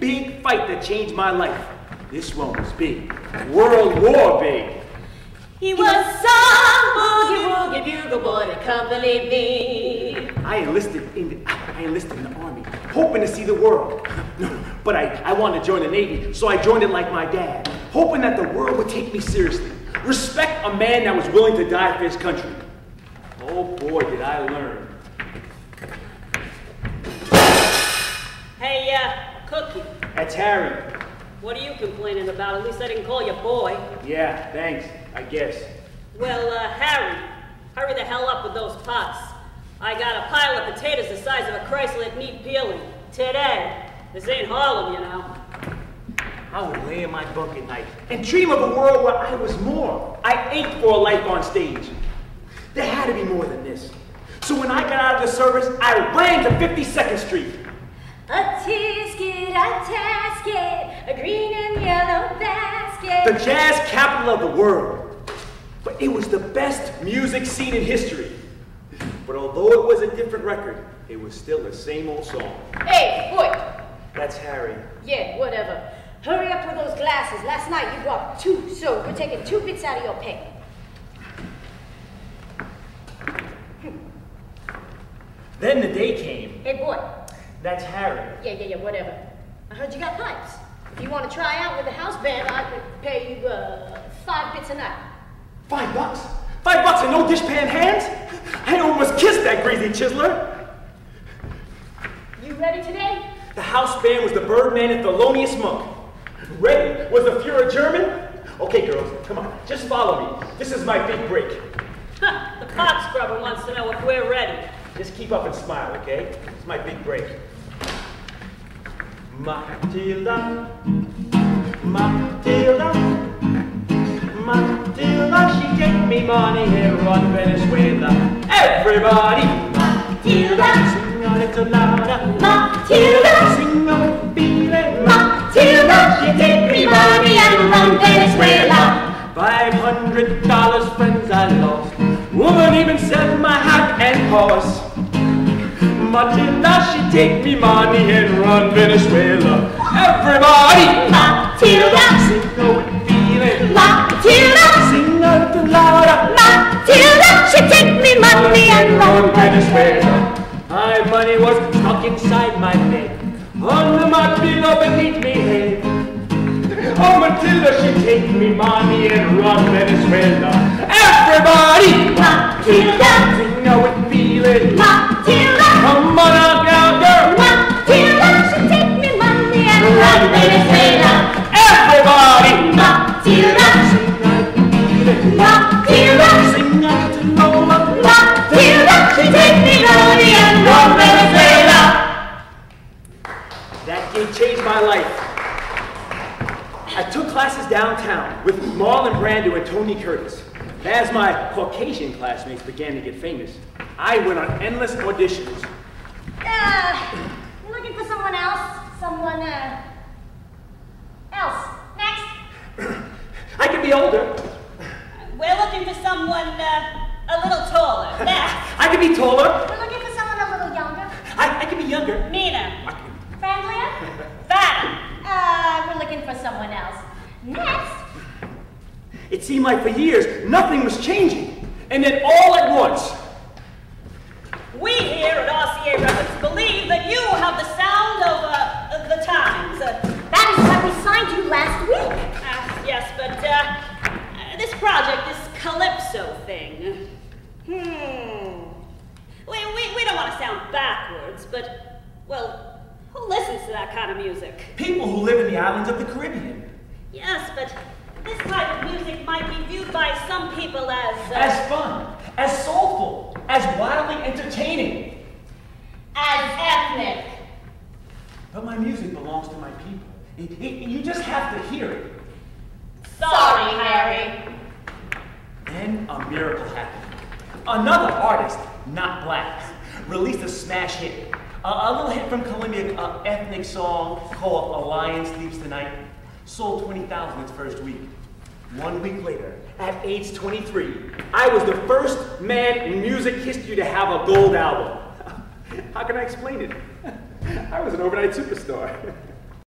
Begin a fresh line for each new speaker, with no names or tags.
big fight that changed my life. This one was big. World War big.
He was some boogie woogie bugle boy that accompanied me.
I enlisted in the, I enlisted in the army, hoping to see the world. but I, I wanted to join the Navy, so I joined it like my dad, hoping that the world would take me seriously. Respect a man that was willing to die for his country. Oh boy, did I learn.
Hey, uh, Cookie,
Harry.
what are you complaining about? At least I didn't call you boy.
Yeah, thanks, I guess.
Well, uh, Harry, hurry the hell up with those pots. I got a pile of potatoes the size of a Chrysler meat peeling. Today. This ain't Harlem, you know.
I would lay in my bunk at night and dream of a world where I was more. I ached for a life on stage. There had to be more than this. So when I got out of the service, I ran to 52nd Street.
A tisket, a tasket, a green and yellow basket.
the jazz capital of the world. But it was the best music scene in history. But although it was a different record, it was still the same old song.
Hey, boy.
That's Harry.
Yeah, whatever. Hurry up with those glasses. Last night you brought two, so we're taking two bits out of your pay.
Then the day came.
Hey, boy.
That's Harry.
Yeah, yeah, yeah, whatever. I heard you got pipes. If you want to try out with the house band, I could pay you uh, five bits a night.
Five bucks? Five bucks and no dishpan hands? I almost kissed that greasy chiseler.
You ready today?
The house band was the Birdman and Thelonious Monk. Ready was the Fuhrer German. Okay, girls, come on, just follow me. This is my big break.
The pot scrubber wants to know if we're ready.
Just keep up and smile, okay? It's my big break. Matilda, Matilda, Matilda, she take me money here on Venezuela. Everybody,
Matilda.
sing a little louder.
Matilda.
Sing a feeling.
Matilda, she take me money and run Venezuela.
Five hundred dollars, friends, I lost. Woman even sell my hat and horse. Matilda, she take me money and run Venezuela. Everybody,
Matilda.
sing a with feeling.
Matilda.
Sing little louder.
Matilda, she take me money and run
Venezuela. My money was stuck inside my bed. Under my pillow beneath me head. Oh, Matilda, she take me money and run Venezuela. Everybody!
Matilda.
I took classes downtown with Marlon Brando and Tony Curtis. As my Caucasian classmates began to get famous, I went on endless auditions.
Uh, looking for someone else? Someone, uh, else. Next.
I could be older.
We're looking for someone uh, a little taller. Next,
I could be taller.
We're looking for someone a little younger.
I, I could be younger.
meaner,
Friendlier.
fatter.
Uh, we're looking for someone else. Next.
It seemed like for years nothing was changing. And then all at once,
We here at RCA Records believe that you have the sound of uh, the times. Uh,
That is why we signed you last week.
uh, yes, but uh, uh, this project, this Calypso thing. Hmm. We, we, we don't want to sound backwards, but, well, who listens to that kind of music?
people who live in the islands of the Caribbean.
Yes, but this type of music might be viewed by some people as. Uh,
As fun, as soulful, as wildly entertaining.
as ethnic.
But my music belongs to my people. It- it- you just have to hear it.
Sorry, Harry.
Then a miracle happened. Another artist, not black, released a smash hit. A, a little hit from Colombia, an ethnic song called A Lion Sleeps Tonight. Sold 20,000 its first week. One week later, at age 23, I was the first man in music history to have a gold album. How can I explain it? I was an overnight superstar.